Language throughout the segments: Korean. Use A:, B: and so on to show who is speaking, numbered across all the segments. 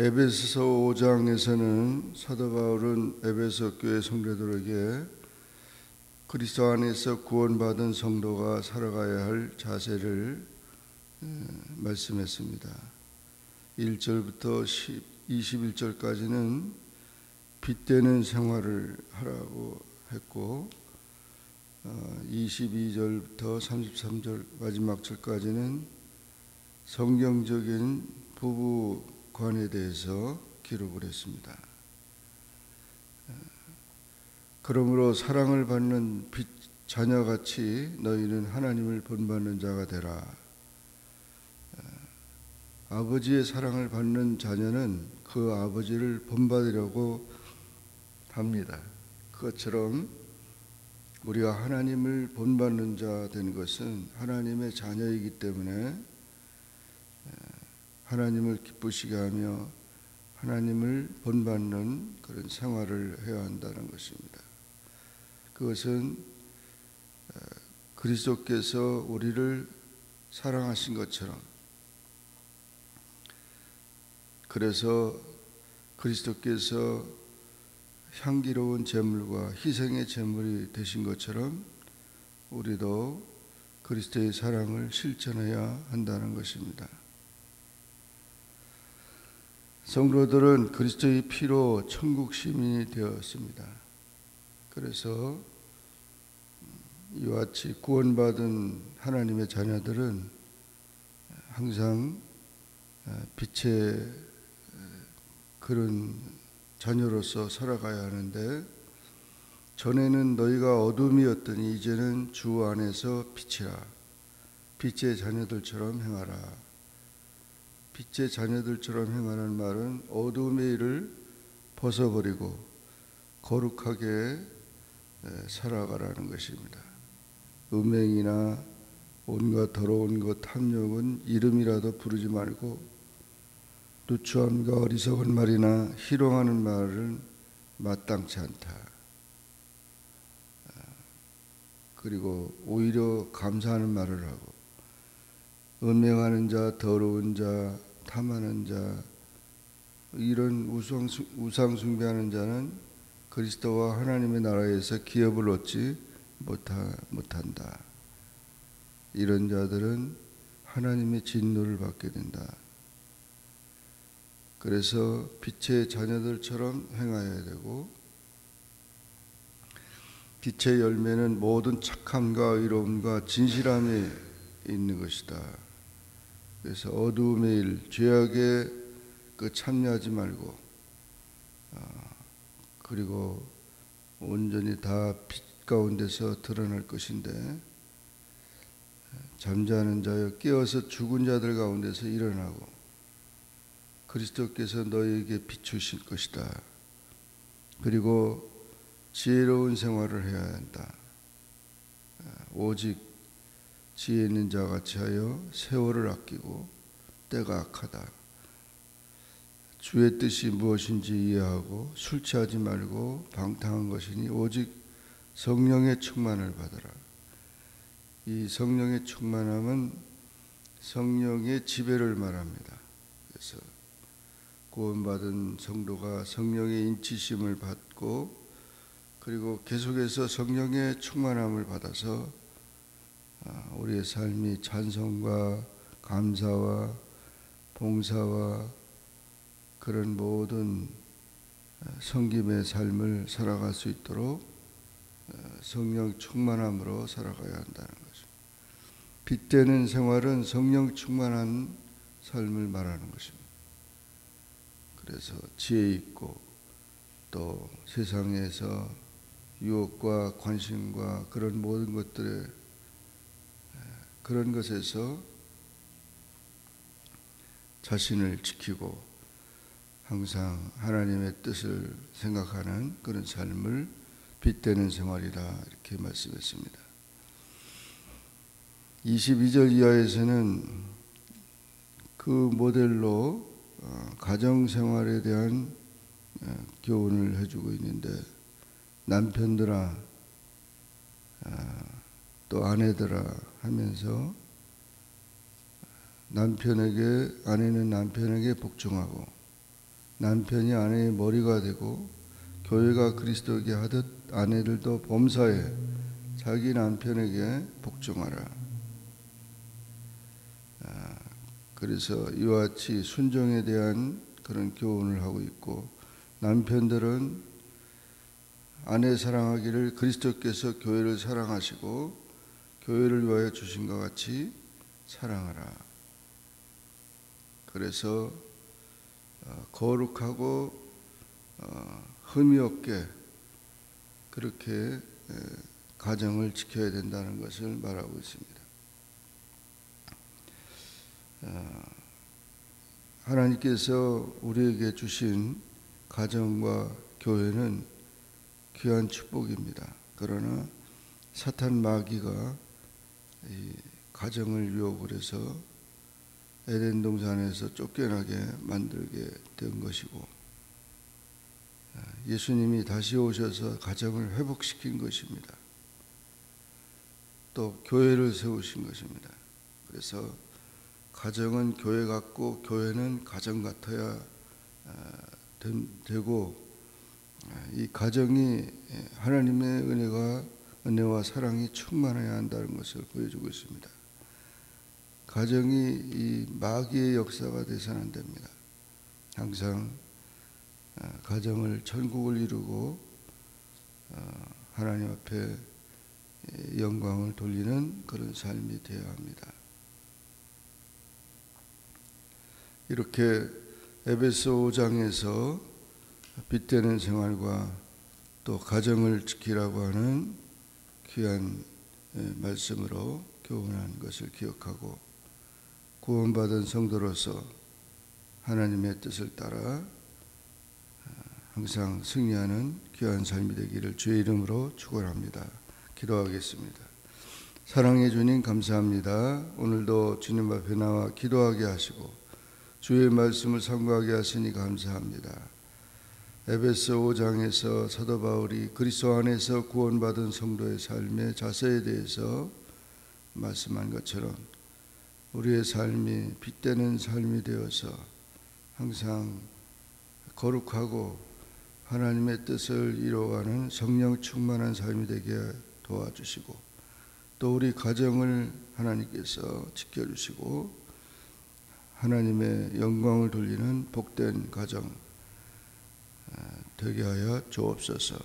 A: 에베소서 5장에서는 사도 바울은 에베소 교회 성도들에게 그리스도 안에서 구원받은 성도가 살아가야 할 자세를 말씀했습니다. 1절부터 21절까지는 빚되는 생활을 하라고 했고 22절부터 어, 33절 마지막 절까지는 성경적인 부부 관에 대해서 기록을 했습니다. 어, 그러므로 사랑을 받는 빛 자녀같이 너희는 하나님을 본받는 자가 되라. 어, 아버지의 사랑을 받는 자녀는 그 아버지를 본받으려고 합니다. 그것처럼 우리가 하나님을 본받는 자 되는 것은 하나님의 자녀이기 때문에 하나님을 기쁘시게 하며 하나님을 본받는 그런 생활을 해야 한다는 것입니다. 그것은 그리스도께서 우리를 사랑하신 것처럼 그래서 그리스도께서 향기로운 제물과 희생의 제물이 되신 것처럼 우리도 그리스도의 사랑을 실천해야 한다는 것입니다. 성도들은 그리스도의 피로 천국 시민이 되었습니다. 그래서 이와 같이 구원받은 하나님의 자녀들은 항상 빛의 그런 자녀로서 살아가야 하는데 전에는 너희가 어둠이었더니 이제는 주 안에서 빛이라 빛의 자녀들처럼 행하라 빛의 자녀들처럼 행하는 말은 어둠의 일을 벗어버리고 거룩하게 살아가라는 것입니다. 음행이나 온갖 더러운 것 탐욕은 이름이라도 부르지 말고 누추함과 어리석은 말이나 희롱하는 말은 마땅치 않다. 그리고 오히려 감사하는 말을 하고 음행하는 자, 더러운 자, 탐하는 자, 이런 우상, 우상 숭배하는 자는 그리스도와 하나님의 나라에서 기업을 얻지 못하, 못한다. 이런 자들은 하나님의 진노를 받게 된다. 그래서 빛의 자녀들처럼 행하여야 되고 빛의 열매는 모든 착함과 의로움과 진실함이 있는 것이다. 그래서 어두움의 일, 죄악에 그 참여하지 말고 어, 그리고 온전히 다 빛 가운데서 드러날 것인데 잠자는 자여 깨어서 죽은 자들 가운데서 일어나고 그리스도께서 너에게 비추실 것이다. 그리고 지혜로운 생활을 해야 한다. 오직 지혜 있는 자 같이 하여 세월을 아끼고 때가 악하다. 주의 뜻이 무엇인지 이해하고 술 취하지 말고 방탕한 것이니 오직 성령의 충만을 받으라. 이 성령의 충만함은 성령의 지배를 말합니다. 그래서 구원받은 성도가 성령의 인치심을 받고 그리고 계속해서 성령의 충만함을 받아서 아, 우리의 삶이 찬송과 감사와 봉사와 그런 모든 아, 성김의 삶을 살아갈 수 있도록 아, 성령 충만함으로 살아가야 한다는 거죠. 빛되는 생활은 성령 충만한 삶을 말하는 것입니다. 그래서 지혜 있고 또 세상에서 유혹과 관심과 그런 모든 것들에 그런 것에서 자신을 지키고 항상 하나님의 뜻을 생각하는 그런 삶을 빗대는 생활이다 이렇게 말씀했습니다. 22절 이하에서는 그 모델로 어, 가정 생활에 대한 어, 교훈을 해주고 있는데 남편들아 어, 또 아내들아 하면서 남편에게 아내는 남편에게 복종하고 남편이 아내의 머리가 되고 교회가 그리스도에게 하듯 아내들도 범사에 자기 남편에게 복종하라. 아, 그래서 이와 같이 순종에 대한 그런 교훈을 하고 있고 남편들은 아내 사랑하기를 그리스도께서 교회를 사랑하시고 교회를 위하여 주신 것 같이 사랑하라. 그래서 어, 거룩하고 어, 흠이 없게 그렇게 가정을 지켜야 된다는 것을 말하고 있습니다. 어, 하나님께서 우리에게 주신 가정과 교회는 귀한 축복입니다. 그러나 사탄 마귀가 가정을 유혹을 해서 에덴 동산에서 쫓겨나게 만들게 된 것이고 예수님이 다시 오셔서 가정을 회복시킨 것입니다. 또 교회를 세우신 것입니다. 그래서 가정은 교회 같고 교회는 가정 같아야 아, 되고 아, 이 가정이 하나님의 은혜가 은혜와 사랑이 충만해야 한다는 것을 보여주고 있습니다. 가정이 이 마귀의 역사가 되서는 안 됩니다. 항상 아, 가정을 천국을 이루고 하나님 앞에 영광을 돌리는 그런 삶이 되어야 합니다. 이렇게 에베소 5장에서 빚되는 생활과 또 가정을 지키라고 하는 귀한 말씀으로 교훈한 것을 기억하고 구원받은 성도로서 하나님의 뜻을 따라 항상 승리하는 귀한 삶이 되기를 주의 이름으로 축원합니다. 기도하겠습니다. 사랑해 주님 감사합니다. 오늘도 주님 앞에 나와 기도하게 하시고 주의 말씀을 상고하게 하시니 감사합니다. 에베소 5장에서 사도 바울이 그리스도 안에서 구원받은 성도의 삶의 자세에 대해서 말씀한 것처럼 우리의 삶이 빛되는 삶이 되어서 항상 거룩하고 하나님의 뜻을 이루어가는 성령 충만한 삶이 되게 도와주시고 또 우리 가정을 하나님께서 지켜주시고 하나님의 영광을 돌리는 복된 가정 아, 되게 하여 주옵소서.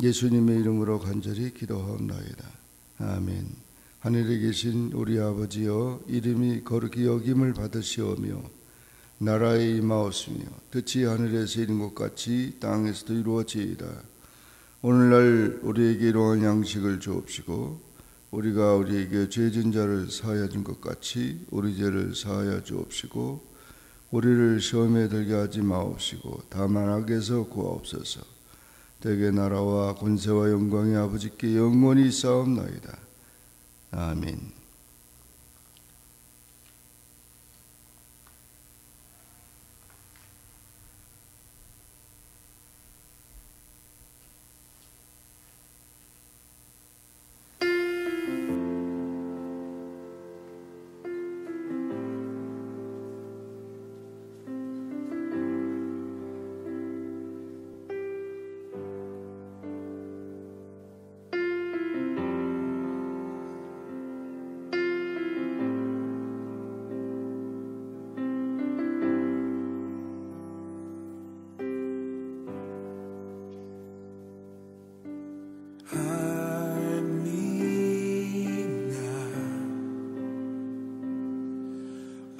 A: 예수님의 이름으로 간절히 기도하옵나이다. 아멘. 하늘에 계신 우리 아버지여 이름이 거룩히 여김을 받으시오며 나라에 임하옵으며 뜻이 하늘에서 이룬 것 같이 땅에서도 이루어지이다. 오늘날 우리에게 이러한 양식을 주옵시고 우리가 우리에게 죄진 자를 사하여 준 것 같이 우리 죄를 사하여 주옵시고 우리를 시험에 들게 하지 마옵시고 다만 악에서 구하옵소서. 대개 나라와 권세와 영광이 아버지께 영원히 싸움나이다. 아멘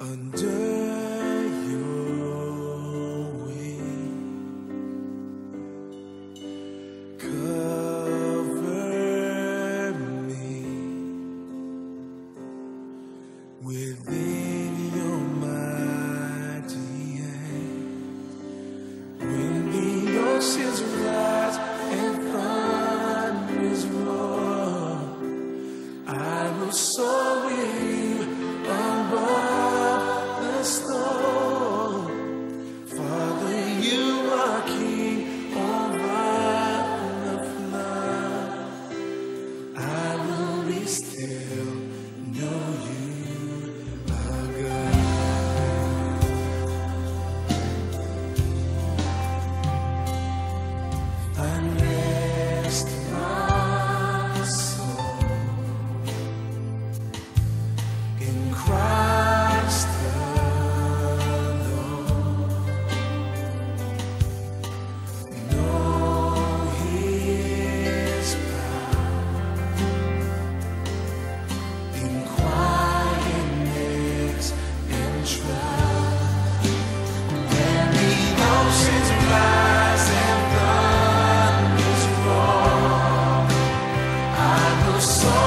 B: Under so